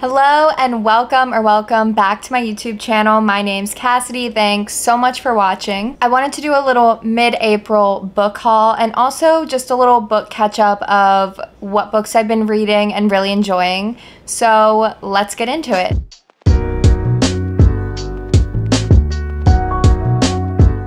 Hello and welcome or welcome back to my YouTube channel. My name's Cassidy. Thanks so much for watching. I wanted to do a little mid-April book haul and also just a little book catch up of what books I've been reading and really enjoying. So let's get into it.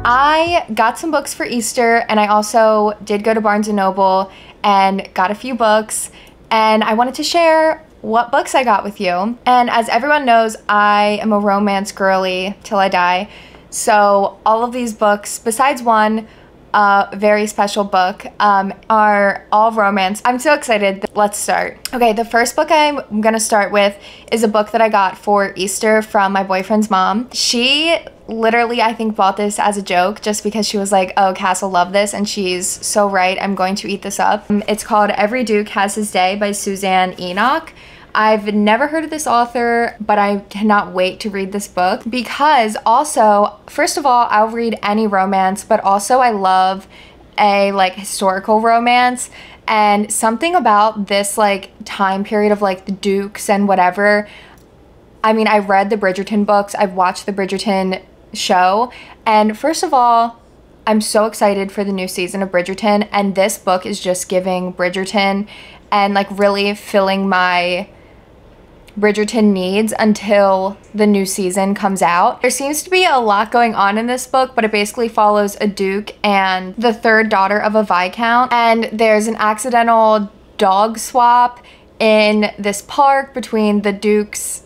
I got some books for Easter and I also did go to Barnes & Noble and got a few books and I wanted to share what books I got with you. And as everyone knows, I am a romance girly till I die. So all of these books, besides one, uh, very special book, um, are all romance. I'm so excited. Let's start. Okay, the first book I'm gonna start with is a book that I got for Easter from my boyfriend's mom. She literally, I think, bought this as a joke just because she was like, oh, Cass will love this, and she's so right. I'm going to eat this up. It's called Every Duke Has His Day by Suzanne Enoch. I've never heard of this author, but I cannot wait to read this book because also, first of all, I'll read any romance, but also I love a like historical romance. And something about this like time period of like the dukes and whatever I mean, I've read the Bridgerton books, I've watched the Bridgerton show, and first of all, I'm so excited for the new season of Bridgerton, and this book is just giving Bridgerton and like really filling my Bridgerton needs until the new season comes out. There seems to be a lot going on in this book, but it basically follows a duke and the third daughter of a viscount. And there's an accidental dog swap in this park between the duke's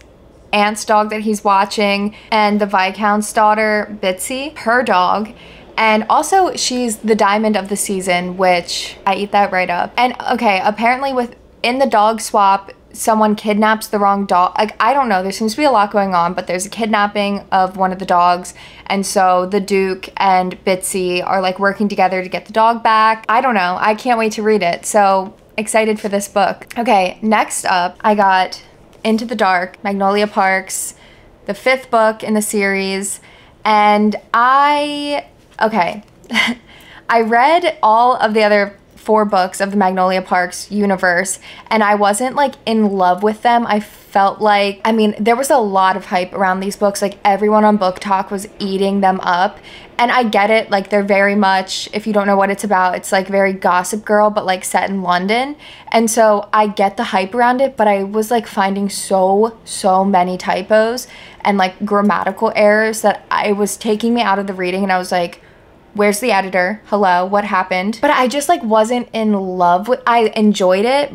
aunt's dog that he's watching and the viscount's daughter, Bitsy, her dog. And also, she's the diamond of the season, which I eat that right up. And okay, apparently, with in the dog swap, someone kidnaps the wrong dog. Like, I don't know. There seems to be a lot going on, but there's a kidnapping of one of the dogs. And so the Duke and Bitsy are like working together to get the dog back. I don't know. I can't wait to read it. So excited for this book. Okay, next up, I got Into the Dark, Magnolia Parks, the fifth book in the series. And I, okay, I read all of the other four books of the Magnolia Parks universe and I wasn't like in love with them. I felt like, I mean, there was a lot of hype around these books. Like everyone on BookTok was eating them up. And I get it, like they're very much, if you don't know what it's about, it's like very Gossip Girl, but like set in London. And so I get the hype around it, but I was like finding so, so many typos and like grammatical errors that I was taking me out of the reading and I was like, where's the editor? Hello, what happened? But I just like wasn't in love with I enjoyed it,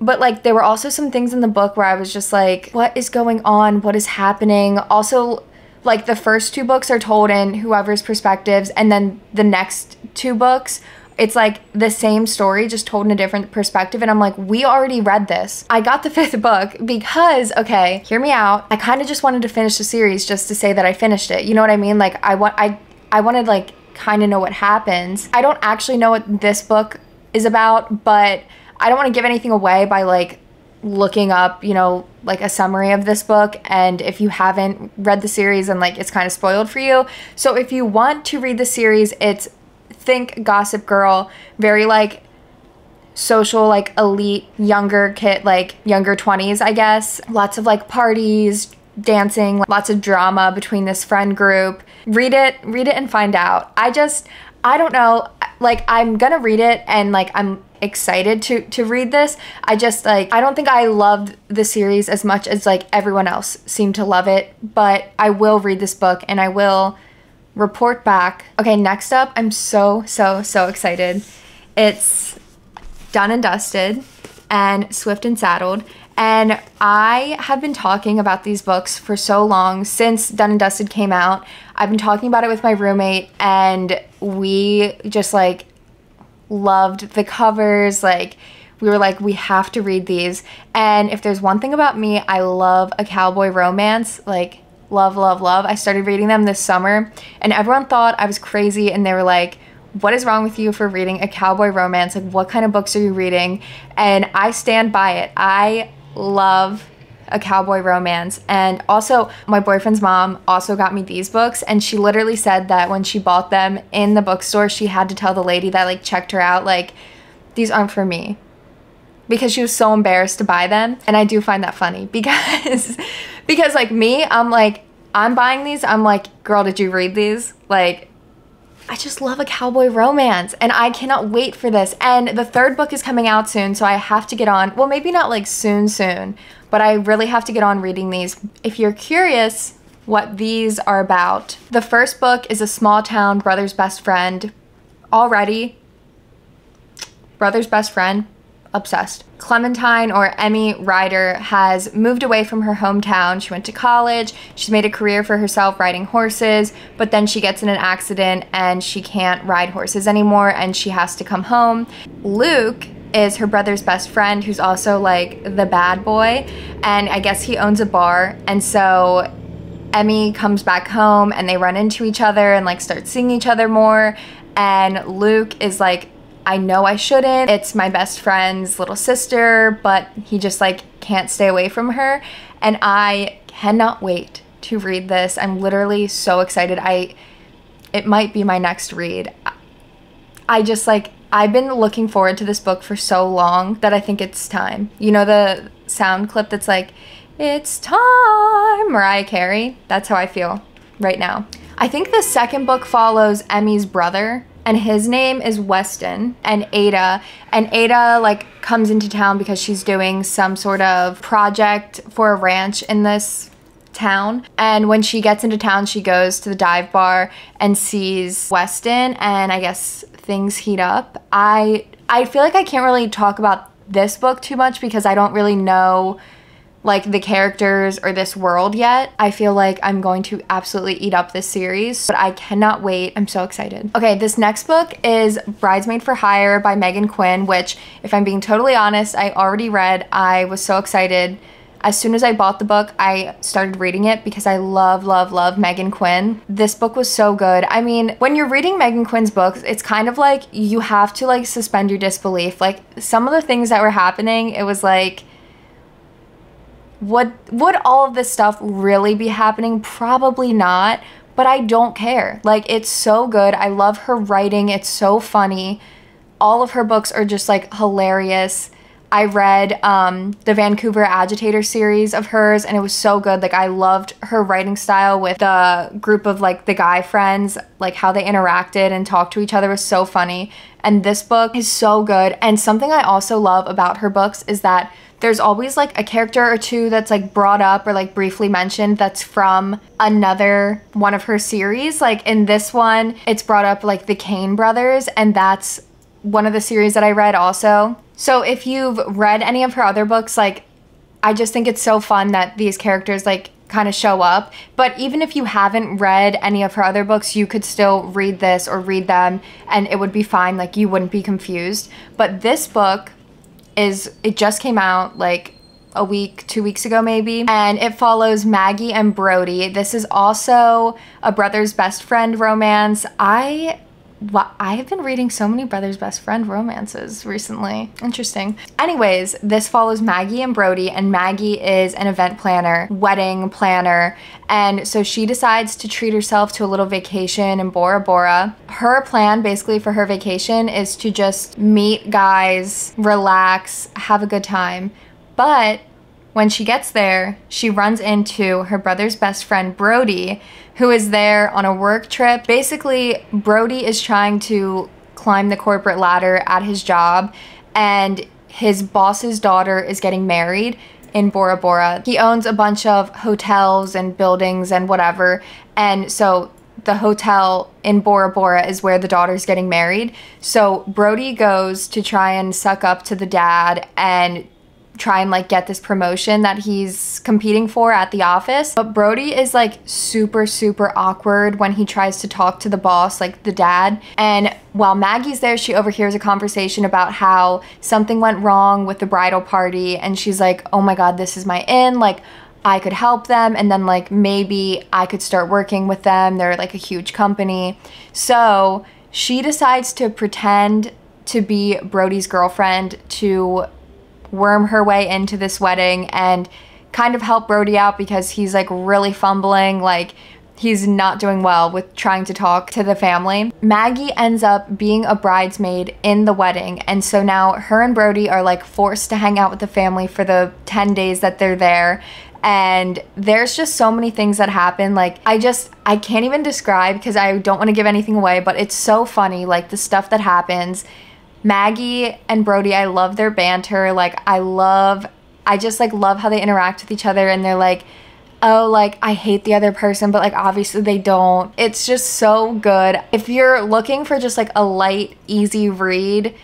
but like there were also some things in the book where I was just like, what is going on? What is happening? Also, like the first two books are told in whoever's perspectives, and then the next two books, it's like the same story, just told in a different perspective. And I'm like, we already read this. I got the fifth book because, okay, hear me out. I kind of just wanted to finish the series just to say that I finished it. You know what I mean? Like I want I I wanted like kind of know what happens. I don't actually know what this book is about, but I don't want to give anything away by like looking up, you know, like a summary of this book. And if you haven't read the series and like it's kind of spoiled for you. So if you want to read the series, it's think Gossip Girl, very like social, like elite, younger kid, like younger 20s, I guess. Lots of like parties, dancing, lots of drama between this friend group. Read it, read it and find out. I just I don't know, like I'm going to read it and like I'm excited to to read this. I just like I don't think I loved the series as much as like everyone else seemed to love it, but I will read this book and I will report back. Okay, next up, I'm so so so excited. It's Done and Dusted and Swift and Saddled. And I have been talking about these books for so long since Done and Dusted came out. I've been talking about it with my roommate, and we just like loved the covers. Like, we were like, we have to read these. And if there's one thing about me, I love a cowboy romance. Like, love, love, love. I started reading them this summer, and everyone thought I was crazy, and they were like, what is wrong with you for reading a cowboy romance? Like, what kind of books are you reading? And I stand by it. I love a cowboy romance. And also, my boyfriend's mom also got me these books, and she literally said that when she bought them in the bookstore, she had to tell the lady that like checked her out, like, these aren't for me. because she was so embarrassed to buy them. And I do find that funny because because like me, I'm like I'm buying these. I'm like, "Girl, did you read these?" Like I just love a cowboy romance and I cannot wait for this. And the third book is coming out soon, so I have to get on. Well, maybe not like soon, soon, but I really have to get on reading these. If you're curious what these are about, the first book is a small town brother's best friend. Already, brother's best friend obsessed. Clementine or Emmy Ryder has moved away from her hometown. She went to college. She's made a career for herself riding horses, but then she gets in an accident and she can't ride horses anymore and she has to come home. Luke is her brother's best friend who's also like the bad boy and I guess he owns a bar and so Emmy comes back home and they run into each other and like start seeing each other more and Luke is like I know I shouldn't. It's my best friend's little sister, but he just like can't stay away from her. And I cannot wait to read this. I'm literally so excited. I it might be my next read. I just like I've been looking forward to this book for so long that I think it's time. You know the sound clip that's like it's time, Mariah Carey. That's how I feel right now. I think the second book follows Emmy's brother and his name is Weston and Ada and Ada like comes into town because she's doing some sort of project for a ranch in this town and when she gets into town she goes to the dive bar and sees Weston and I guess things heat up. I I feel like I can't really talk about this book too much because I don't really know like the characters or this world yet. I feel like I'm going to absolutely eat up this series, but I cannot wait. I'm so excited. Okay, this next book is Bridesmaid for Hire by Meghan Quinn, which if I'm being totally honest, I already read. I was so excited. As soon as I bought the book, I started reading it because I love, love, love Meghan Quinn. This book was so good. I mean, when you're reading Meghan Quinn's books, it's kind of like you have to like suspend your disbelief. Like some of the things that were happening, it was like, would would all of this stuff really be happening? Probably not, but I don't care. Like it's so good. I love her writing. It's so funny. All of her books are just like hilarious. I read um, the Vancouver Agitator series of hers, and it was so good. Like, I loved her writing style with the group of like the guy friends, like how they interacted and talked to each other was so funny. And this book is so good. And something I also love about her books is that there's always like a character or two that's like brought up or like briefly mentioned that's from another one of her series. Like in this one, it's brought up like the Cane brothers, and that's one of the series that I read also. So if you've read any of her other books, like I just think it's so fun that these characters like kind of show up. But even if you haven't read any of her other books, you could still read this or read them and it would be fine. Like you wouldn't be confused. But this book is it just came out like a week, two weeks ago maybe, and it follows Maggie and Brody. This is also a brother's best friend romance. I I have been reading so many Brothers Best Friend romances recently. Interesting. Anyways, this follows Maggie and Brody, and Maggie is an event planner, wedding planner, and so she decides to treat herself to a little vacation in Bora Bora. Her plan basically for her vacation is to just meet guys, relax, have a good time. But when she gets there, she runs into her brother's best friend, Brody, who is there on a work trip. Basically, Brody is trying to climb the corporate ladder at his job, and his boss's daughter is getting married in Bora Bora. He owns a bunch of hotels and buildings and whatever, and so the hotel in Bora Bora is where the daughter's getting married. So Brody goes to try and suck up to the dad and try and like get this promotion that he's competing for at the office. But Brody is like super, super awkward when he tries to talk to the boss, like the dad. And while Maggie's there, she overhears a conversation about how something went wrong with the bridal party. And she's like, oh my God, this is my in. Like, I could help them and then like maybe I could start working with them. They're like a huge company. So she decides to pretend to be Brody's girlfriend to worm her way into this wedding and kind of help Brody out because he's like really fumbling. Like he's not doing well with trying to talk to the family. Maggie ends up being a bridesmaid in the wedding, and so now her and Brody are like forced to hang out with the family for the 10 days that they're there. And there's just so many things that happen. Like, I just, I can't even describe because I don't want to give anything away, but it's so funny. Like, the stuff that happens. Maggie and Brody, I love their banter. Like, I love, I just like love how they interact with each other and they're like, oh, like I hate the other person, but like obviously they don't. It's just so good. If you're looking for just like a light, easy read,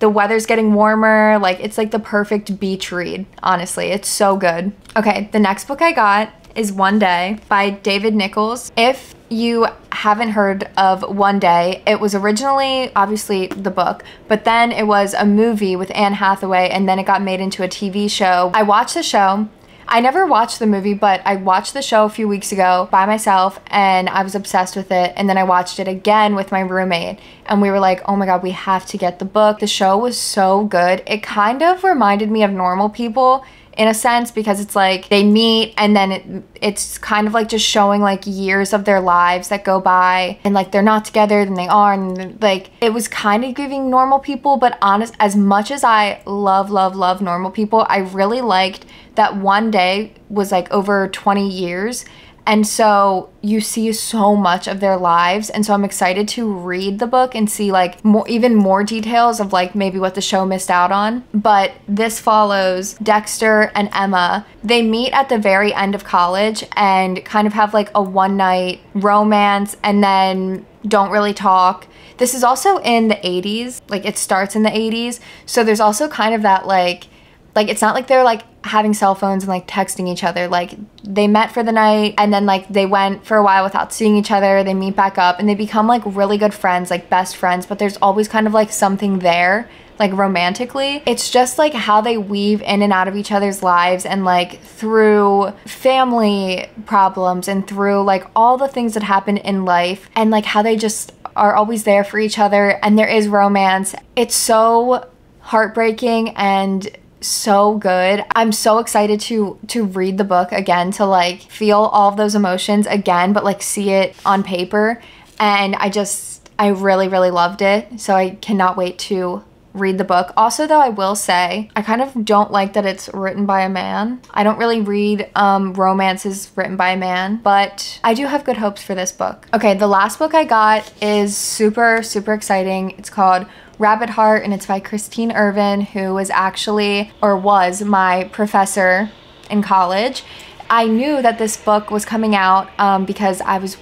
the weather's getting warmer. Like it's like the perfect beach read, honestly. It's so good. Okay, the next book I got is One Day by David Nicholls. If you haven't heard of One Day, it was originally obviously the book, but then it was a movie with Anne Hathaway and then it got made into a TV show. I watched the show I never watched the movie, but I watched the show a few weeks ago by myself and I was obsessed with it. And then I watched it again with my roommate and we were like, oh my God, we have to get the book. The show was so good. It kind of reminded me of normal people in a sense because it's like they meet and then it it's kind of like just showing like years of their lives that go by and like they're not together then they are and like it was kind of giving normal people but honest as much as I love love love normal people I really liked that one day was like over 20 years and so you see so much of their lives. And so I'm excited to read the book and see like more, even more details of like maybe what the show missed out on. But this follows Dexter and Emma. They meet at the very end of college and kind of have like a one night romance and then don't really talk. This is also in the 80s, like it starts in the 80s. So there's also kind of that like like it's not like they're like having cell phones and like texting each other. Like they met for the night and then like they went for a while without seeing each other. They meet back up and they become like really good friends, like best friends, but there's always kind of like something there like romantically. It's just like how they weave in and out of each other's lives and like through family problems and through like all the things that happen in life and like how they just are always there for each other and there is romance. It's so heartbreaking and so good. I'm so excited to to read the book again to like feel all of those emotions again but like see it on paper and I just I really really loved it. So I cannot wait to read the book. Also though I will say I kind of don't like that it's written by a man. I don't really read um, romances written by a man, but I do have good hopes for this book. Okay, the last book I got is super super exciting. It's called Rabbit Heart, and it's by Kristine Ervin, who was actually, or was, my professor in college. I knew that this book was coming out um, because I was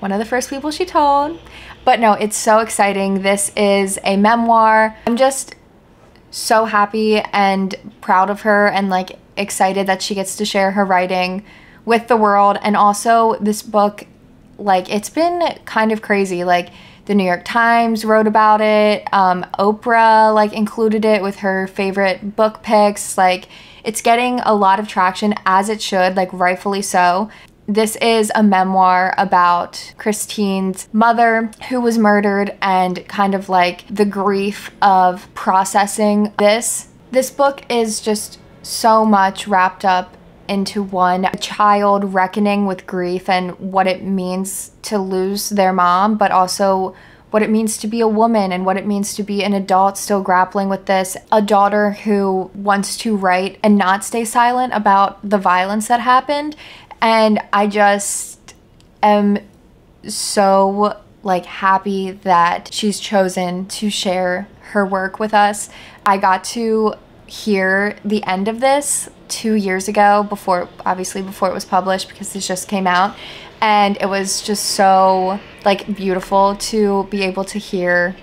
one of the first people she told. But no, it's so exciting. This is a memoir. I'm just so happy and proud of her and like excited that she gets to share her writing with the world. And also, this book, like, it's been kind of crazy. Like, the New York Times wrote about it. Um, Oprah like included it with her favorite book picks. Like it's getting a lot of traction as it should, like rightfully so. This is a memoir about Kristine's mother who was murdered and kind of like the grief of processing this. This book is just so much wrapped up into one a child reckoning with grief and what it means to lose their mom, but also what it means to be a woman and what it means to be an adult still grappling with this. A daughter who wants to write and not stay silent about the violence that happened. And I just am so like happy that she's chosen to share her work with us. I got to hear the end of this two years ago before obviously before it was published because this just came out. And it was just so like beautiful to be able to hear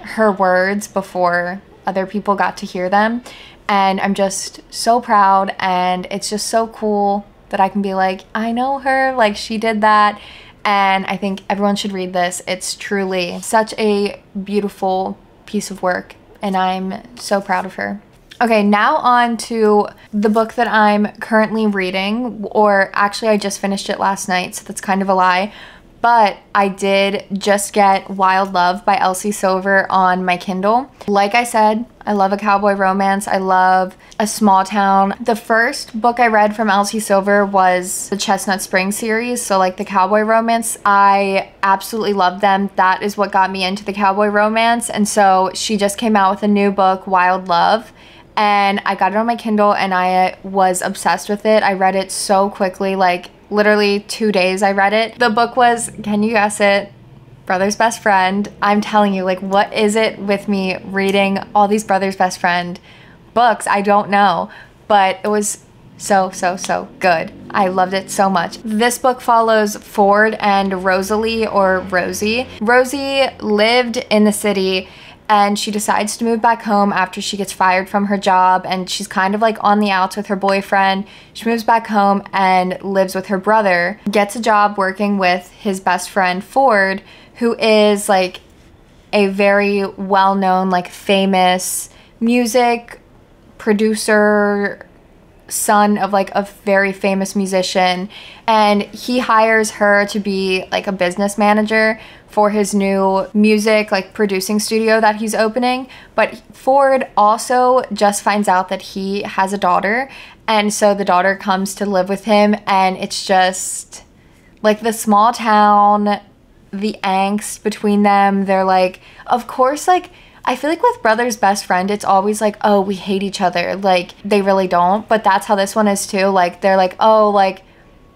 her words before other people got to hear them. And I'm just so proud. And it's just so cool that I can be like I know her. Like she did that. And I think everyone should read this. It's truly such a beautiful piece of work. And I'm so proud of her Okay, now on to the book that I'm currently reading, or actually I just finished it last night, so that's kind of a lie. but I did just get Wild Love by Elsie Silver on my Kindle. Like I said, I love a cowboy romance. I love a small town. The first book I read from Elsie Silver was the Chestnut Spring series, so like the cowboy romance. I absolutely love them. That is what got me into the cowboy romance. And so she just came out with a new book, Wild Love and I got it on my Kindle and I was obsessed with it. I read it so quickly, like literally two days I read it. The book was, can you guess it? Brother's Best Friend. I'm telling you, like, what is it with me reading all these Brother's Best Friend books? I don't know, but it was so, so, so good. I loved it so much. This book follows Ford and Rosalie or Rosie. Rosie lived in the city and she decides to move back home after she gets fired from her job and she's kind of like on the outs with her boyfriend. She moves back home and lives with her brother, gets a job working with his best friend Ford, who is like a very well known, like famous music producer son of like a very famous musician and he hires her to be like a business manager for his new music like producing studio that he's opening. But Ford also just finds out that he has a daughter and so the daughter comes to live with him and it's just like the small town the angst between them. They're like of course like I feel like with Brother's Best Friend, it's always like, oh, we hate each other. Like, they really don't. But that's how this one is too. Like, they're like, oh, like,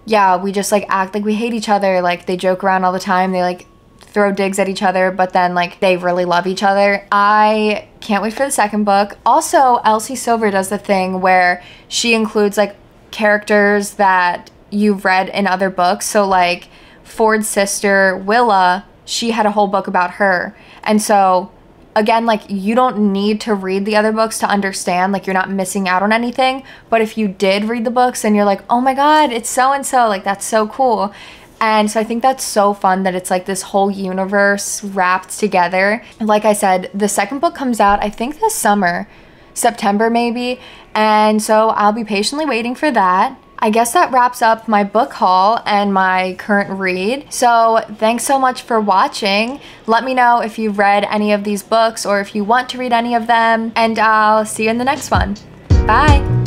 yeah, we just like act like we hate each other. Like, they joke around all the time. They like throw digs at each other, but then like they really love each other. I can't wait for the second book. Also, Elsie Silver does the thing where she includes like characters that you've read in other books. So, like, Ford's sister, Willa, she had a whole book about her. And so again, like you don't need to read the other books to understand, like you're not missing out on anything. But if you did read the books and you're like, oh my God, it's so and so, like that's so cool. And so I think that's so fun that it's like this whole universe wrapped together. Like I said, the second book comes out, I think this summer, September maybe. And so I'll be patiently waiting for that. I guess that wraps up my book haul and my current read. So thanks so much for watching. Let me know if you've read any of these books or if you want to read any of them, and I'll see you in the next one. Bye!